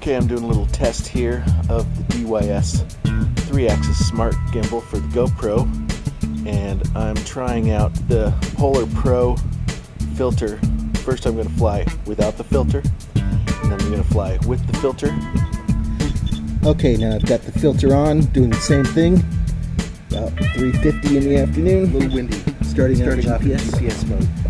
Okay, I'm doing a little test here of the DYS 3-axis smart gimbal for the GoPro and I'm trying out the Polar Pro filter. First I'm going to fly without the filter and then I'm going to fly with the filter. Okay, now I've got the filter on, doing the same thing. About 3.50 in the afternoon. A little windy. Starting, Starting off in GPS. GPS mode.